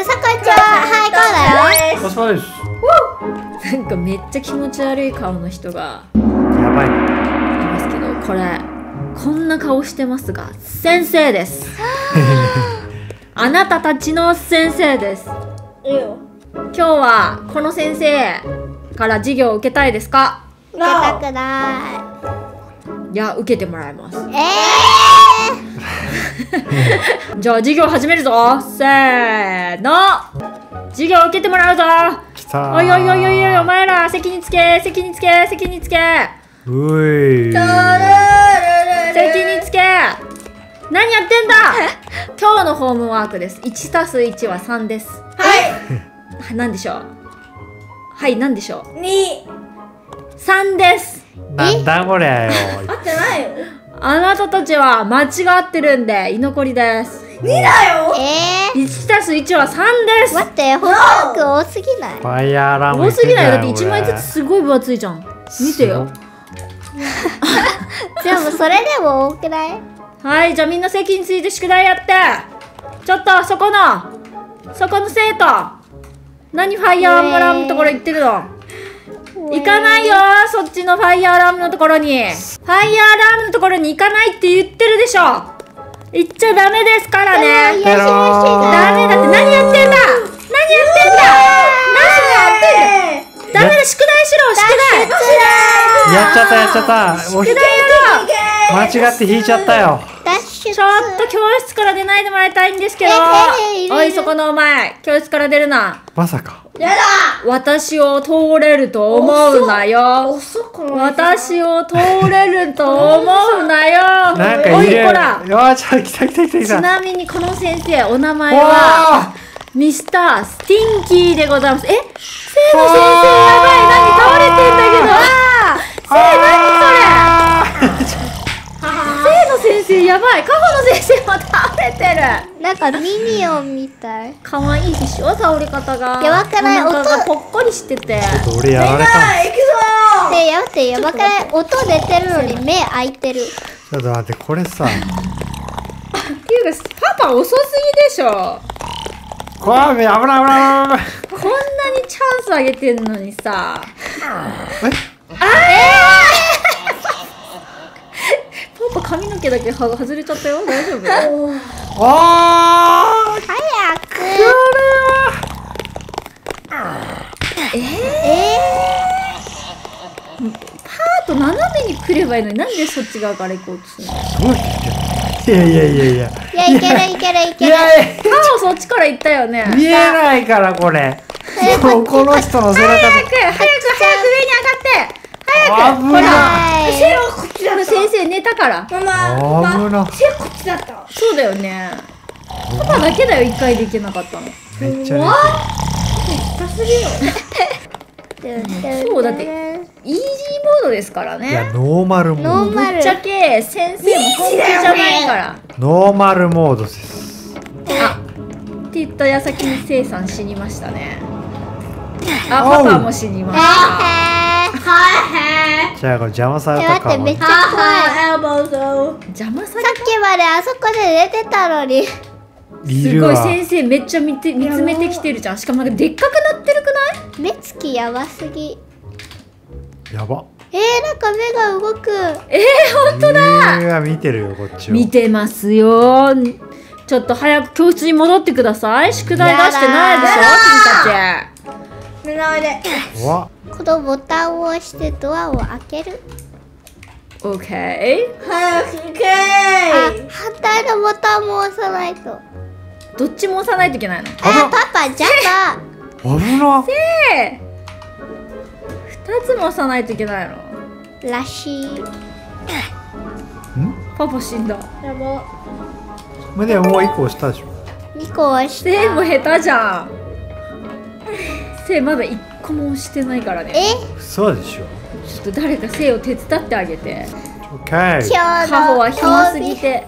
でさこちゃんはいこうだよ。お疲れです。なんかめっちゃ気持ち悪い顔の人がやばいいますけどこれこんな顔してますが先生です。あなたたちの先生です。いいよ。今日はこの先生から授業を受けたいですか？受けたくない。や受けてもらいます。いえ じゃあ授業始めるぞ。せーの。授業受けてもらうぞ。来たー。おいおいおいおいおいお前ら席につけ席につけ席につけ。うい。席につけ。何やってんだ。今日のホームワークです。1たす1は3です。はい。何でしょう。はい何でしょう。に3です。なんだこりゃよ。合ってないよあなたたちは間違ってるんで居残りです。2だよ！え1たす1は3です。待ってホーク多すぎない？フ fire alarm 多すぎない。だって1言枚ずつすごい分厚いじゃん。見てよ。で もそれでも多くない？はいじゃあみんな席について宿題やって。ちょっとそこのそこの生徒。何 fire alarm のところ行ってるの？行かないよそっちの fire alarm のところに。 fire alarm のところに行かないって言ってるでしょ。行っちゃダメですからね。ダメだって。何やってんだ？何やってんだ？何やってんだ？ダメだ宿題しろ宿題。やっちゃったやっちゃった。宿題やろう。間違って引いちゃったよ。ちょっと教室から出ないでもらいたいんですけど。おいそこのお前。教室から出るな。まさか私を通れると思うなよ。遅く私を通れると思うなよ。おなんかいるいこら。よーちゃ来た来た来た来ちたなみにこの先生お名前はわミスタースティンキーでございます。え？生の先生やばい。何倒れてんだけど。あ。ー生何それ。生の先生やばい。カホの先生も倒れてる。なんかミニオンみたい。可愛いでしょ？倒れ方が。やばくない？お腹が音。ぽっこりしてて。ー俺やられたのでやばってやばくない音出てるのに目開いてる。ちょっと待ってこれさ。っていうかパパ遅すぎでしょ。こわ危ない危ない危ない危ない。こんなにチャンスあげてんのにさ。えパパ髪の毛だけは外れちゃったよ。大丈夫？あー早く。あと斜めに来ればいいのになんでそっち側から行こうとするの？すごい。いやいやいやいや。いやいけるいけるいいける。やいやパオそっちから行ったよね。見えないからこれ。この人の背中早く早く上に上がって早く危ないはい背はこっちだった先生寝たから危なそうだよね。パパだけだよ一回で行けなかったの。めっちゃそうだってイージーモードですから寝てるいやねノーマルモード。ノーマル。ぶっちゃけ先生も本気じゃないから。ノーマルモードです。あって言った矢先にせいさん死にましたね。あパパも死にましたじゃあこれ邪魔されえたかも待ってめっちゃ怖い。邪魔されさっきまであそこで寝てたのに。すごい先生めっちゃ見て見つめてきてるじゃん。しかもなんかでっかくなってるくない？目つきやばすぎ。やば。えー、なんか目が動く。えー、ほんとだ！うわ見てるよこっちを見てますよ。ちょっと早く教室に戻ってください。宿題出してないでしょ君たわこのボタンを押してドアを開ける。ち OK あ反対のボタンも押さないと。どっちも押さないといけないの？あパパジャ危なえ二つも押さないといけないの？パらしい。パパ死んだ。まあでももう一個押したでしょ。2個押しせいもた下手じゃんせいまだ一個も押してないからね。え？そうでしょ。ちょっと誰かせいを手伝ってあげて。オッケー今日カホはの暇すぎて。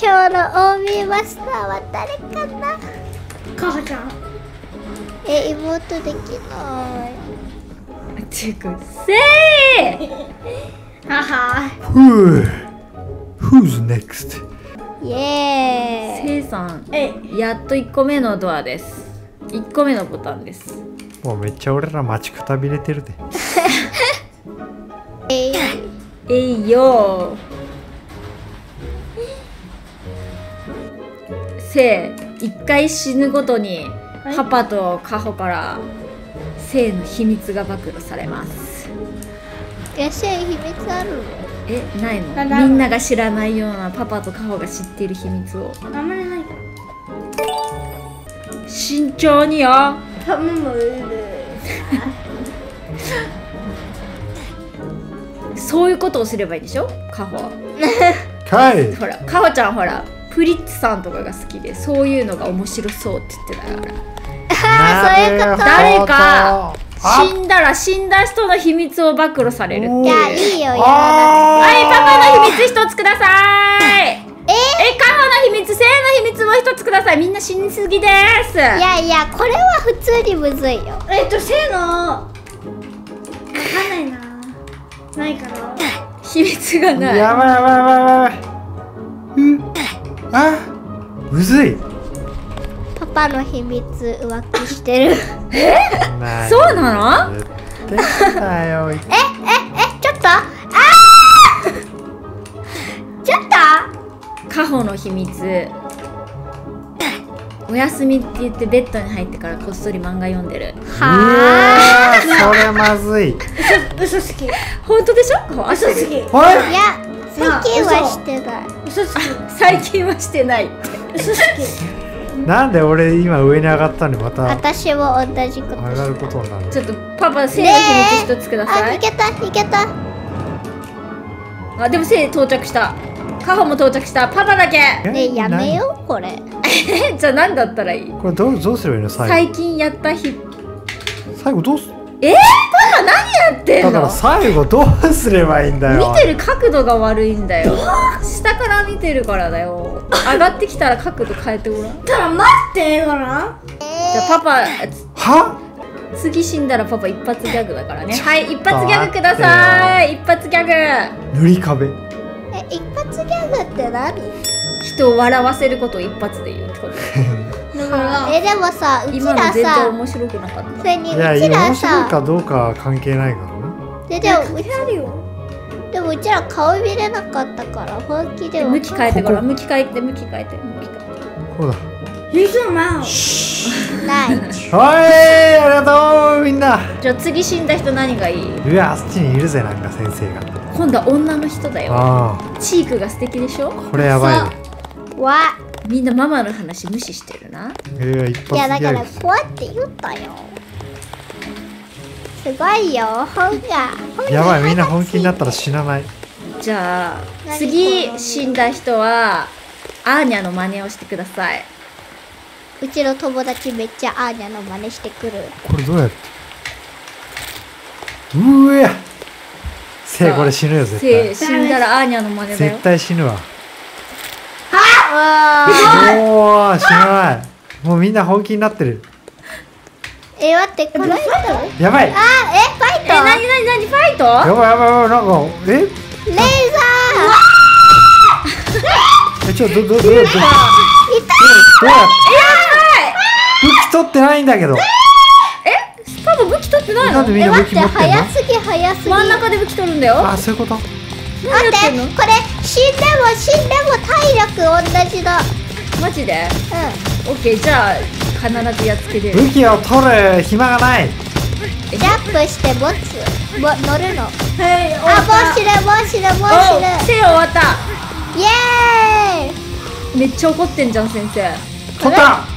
今日の OB マスターは誰かな？カハちゃん。え妹できない。っていうかせいははふう Who's next? イエーイ。せいさん。え。やっと1個目のドアです1個目のボタンです。もうめっちゃ俺ら待ちくたびれてるで。えいえいよ。せい一回死ぬごとにはい。パパとカホからせいの秘密が暴露されます。えせい秘密あるの？えないの？みんなが知らないようなパパとカホが知っている秘密を。あんまりないか慎重によ。ら頼む そういうことをすればいいでしょ？カホ。はかい。ほらカホちゃんほらプリッツさんとかが好きでそういうのが面白そうって言ってたから。あーそういうこと。誰かあ死んだら死んだ人の秘密を暴露されるっていう。いやいいよやらなはい、パパの秘密一つください。ええ、カホの秘密、せいの秘密も一つください。みんな死にすぎです。いやいやこれは普通にむずいよ。えっとせーのわかんないな。ないかな。秘密がない。やばいやばいやばいやばい。うん。あむずい。パパの秘密浮気してる。ないそうなの？えええちょっととカホの秘密。お休みって言ってベッドに入ってからこっそり漫画読んでる。うはわーそれまずい。嘘つき。本当でしょ？嘘つき。おいや最近はしてない。嘘つき。最近はしてないって。嘘つき。なんで俺今上に上がったのにまた私も同じこと上がることになるちょっとパパ、せいの秘密一つくだあさい。いけたいけた。あ、でもせい到着した。カホも到着した。パパだけ。ねえやめようこれ。え、じゃあ何だったらいい？これどうどうすればいいの？最近やった日。最後どうす？え？ー、パパ何やってんの？だから最後どうすればいいんだよ。見てる角度が悪いんだよ。下から見てるからだよ。上がってきたら角度変えてごらん。じたら待ってかなゃあパパは？つ次死んだらパパ一発ギャグだからね。はい一と発ギャグください。一発ギャグ。塗り壁。え一発ギャグって何？人を笑わせることを一発で言うってこと。だからえでもさうち今の全然らさ面白くなかっそれにいうやちら面白いかさどうかは関係ないからねででもうあるよ。でもうちら顔見れなかったから本気で向き変えてごら向き変えて向き変えて向き変えて。こうだユーマウないはいありがとうみんな。じゃあ次死んだ人何がいい？うわあっちにいるぜなんか先生が。今度は女の人だよ。あチークが素敵でしょ？あこれやばいね。わ。みんなママの話無視してるな。えー、一発いやだからギャグこうやって言ったよ。すごいよ。本がやばいみんな本気になったら死なない。じゃあ何？次死んだ人はアーニャの真似をしてくださいうちの友達めっちゃアーニャの真似してくる。これどうやってうーわせいこれ死ぬよ絶せ対死んだらアーニャの真似だよ。絶対死ぬわ。あおお死なない。もうみんな本気になってる。え待ってこの人。やばい。やあえファイえトなになになに？ファイト？ばいやばいやばいなんかえレーえちょどどどどどどどうやってザ武器取ってないんだけどえパパ武器取ってないの？なんでみんーえな武器待って持ってんの早すぎ早すぎ。真ん中で武器取るんだよ。あそういうこと？何やってんの？待ってこれ死んでも死んでも体力同じだ。マジで？うオッケーじゃあ必ずやっつけれる武器を取る暇がない。んジャンプして持つも乗るの。はいあもう死ぬもう死ぬもうお死ぬせい終わった。イエーイ。めっちゃ怒ってんじゃん先生。取った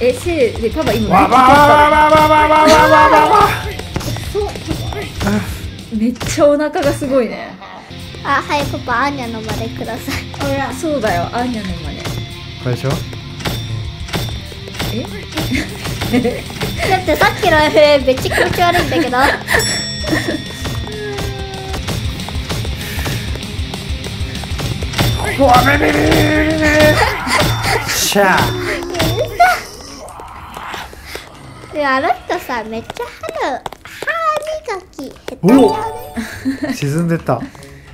えせいでパパ今わわわわわわわわわわわめっちゃお腹がすごいね。あはいパパアーニャの真似ください。おやそうだよアーニャの真似。これでしょだってさっきの絵めっちゃ気持ち悪いんだけど。うわべべべべべべしゃあの人さめっちゃ歯歯磨き下手だよね？お沈んでった。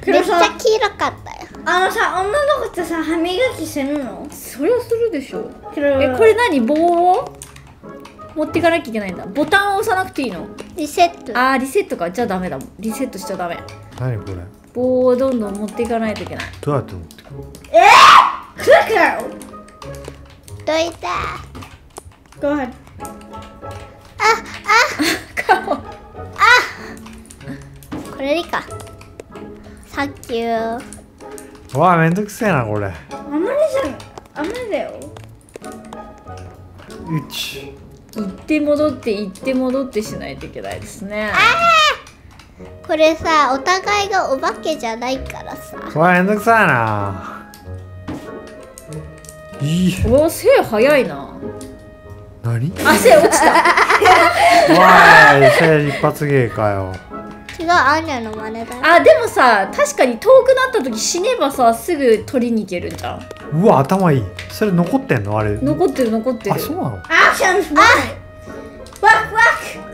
めっちゃ黄色かったよ。あのさ女の子ってさ歯磨きするの？それはするでしょ。ええこれ何？棒を？持っていかなきゃいけないんだ。ボタンを押さなくていいの。リセット。あーリセットか。じゃあダメだリセットしちゃダメ。何これ？棒をどんどん持っていかないといけない。どうやって持ってくるクラクラどいた Go ahead 顔これでいいか。サンキュー。うわめんどくせえなこれ。あんまりじゃん。あんまりだよ。うち。行って戻って行って戻ってしないといけないですね。これさお互いがお化けじゃないからさ。うわめんどくさいな。いい。お背早いな何？あ背落ちた。わーいそれ一発芸かよ。違うアンニャの真似だよ。あでもさ確かに遠くなった時死ねばさすぐ取りに行けるんじゃん。うわ頭いい。それ残ってんの？あれ。残ってる残ってる。あそうなの？アクションワクワク。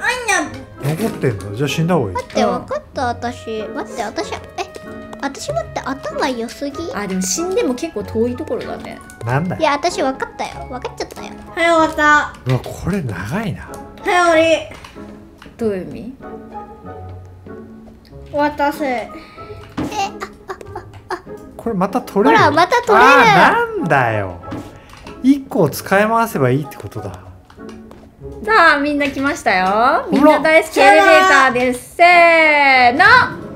あんにゃ残ってんの？じゃあ死んだ方がいい。待って分かった私。待って私。え私待って頭良すぎ？あでも死んでも結構遠いところだね。なんだよ。いや私分かったよ。分かっちゃったよ。はい終わったうわこれ長いな。はい終わりどういう意味？終わったせえこれまた取れる？ほらまた取れる。なんだよ。一個を使い回せばいいってことだ。さあみんな来ましたよ。みんな大好きエレベーターです。せーの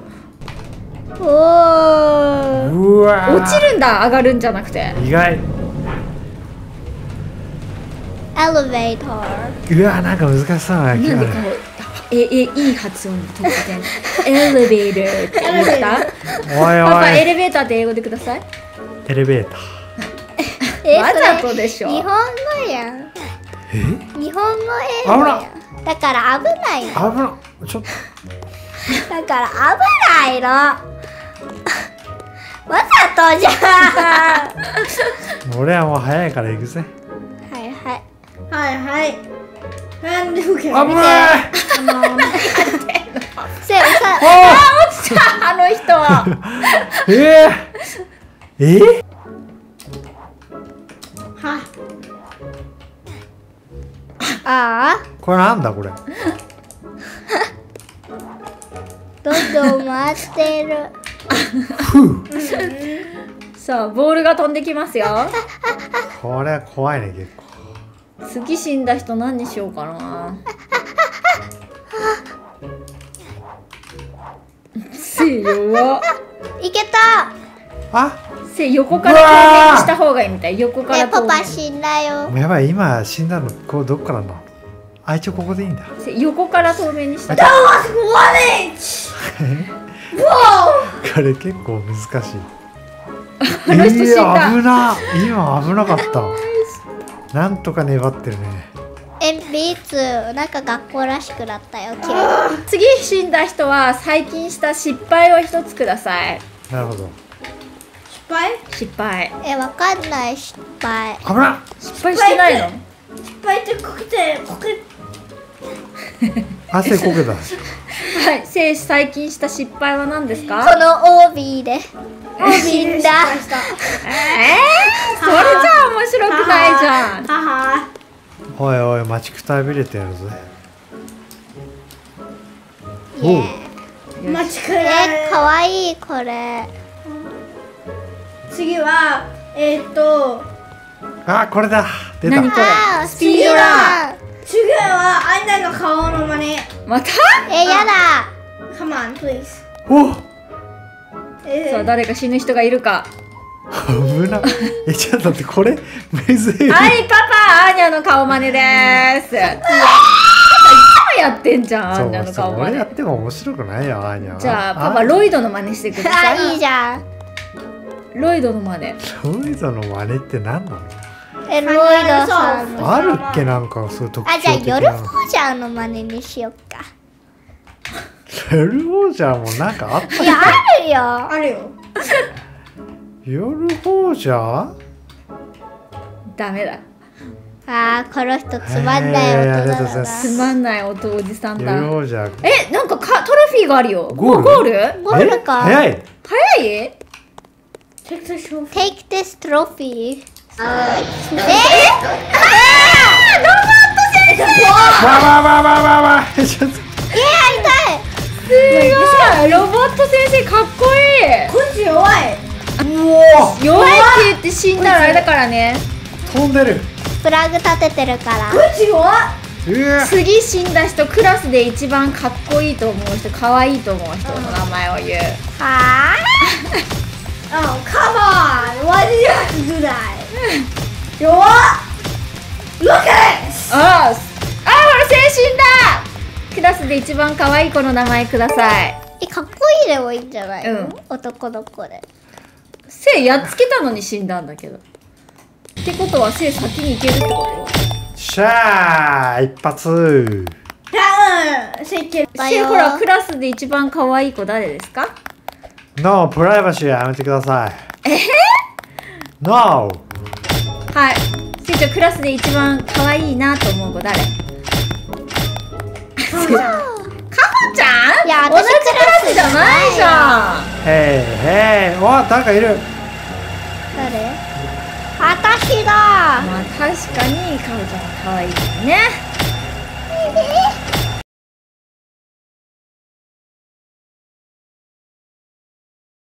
おー。うわー。落ちるんだ上がるんじゃなくて。意外。エレベーターうわなんか難しそうななんでこう気がねええいい発音で突然エレベーターって言った？おいパパエおいレベーターって英語でください。エレベーター。え わざとでしょ。日本語やん。え？日本語英語やん。だから危ないの。危な。ちょっと。だから危ないのわざとじゃん。俺はもう早いから行くぜ。はいはい。はいはい。なんで受け危ないせうさあの人は。えー、えー、は。あ。あこれなんだこれ？どんどん回ってるさあボールが飛んできますよ。これは怖いね結構。次死んだ人何にしようかな。せ弱っ。いけた。あ？せ横から透明にした方がいいみたい。横かえパら透明パ死んだよ。やばい今死んだのこうどっからなの？あ一応ここでいいんだ。せ横から透明にした。あワ これ結構難しい。えー、危な今危なかった。なんとか粘ってるね。えビーツなんか学校らしくなったよ。次死んだ人は最近した失敗を一つください。なるほど。失敗？失敗。えわかんない失敗。危な失敗してないの？失敗ってこけてこけ汗こけた はい。せい最近した失敗は何ですこかの OB で。死んだ。えー、それじゃあ面白くないじゃん。はは。おいおい待ちくたびれてやるぜ。イエーイ間違ええかわいいこれ。次はえー、っと。あこれだ。出た。何これ？スピードラン次はあんなの顔の真似また？えやだ。Come on please. お。えさあ誰か死ぬ人がいるか。危な。えちょっと待ってこれ？むずい。はいパパアーニャの顔真似です。いつもやってんじゃんアーニャのそうそう顔真似俺やっても面白くないよアーニャは。じゃあパパロイドの真似してくだあさい。いいじゃん。ロイドの真似。ロイドの真似って何なの？えロイドさん。のあるっけなんかそういう特徴あじゃあ的な夜フォージャーの真似にしよっか。夜フォージャーもなんかあったいやあるよ。あるよ夜フォージャーダメだ。あーこの人つまんないだとうございますつまんない音おじさん夜だ。フォージャーえなんかかトロフィーがあるよ。ゴール？ゴール？なゴールかえ？早い？早い？Take the trophy. Take this trophy. わわわわわわちょっとえー、痛いすごいロボット先生かっこいこっち弱い。う弱いって言って死んだらあれだからね飛んでるプラグ立ててるからこっち弱い。うわ次死んだ人クラスで一番かっこいいと思う人可愛いと思う人の名前を言うは Oh, come on. Why do you have to do that? 弱っ。Look at this! あああほら精神だ。クラスで一番可愛い子の名前ください。ーえかっこいいでもいいんじゃないの、うん。男の子で。せいやっつけたのに死んだんだけど。ってことはせい先に行けるってこしゃー一発。うん、せっけとせいほらクラスで一番可愛い子誰ですか？ノープライバシーやめてください。え？ノーはい。せいちゃんクラスで一番可愛いなと思う子誰？かほちゃん？いや同じ私クラスじゃないじゃん。へいへいお誰かいる。誰？私だ。まあ確かにかほちゃん可愛いからね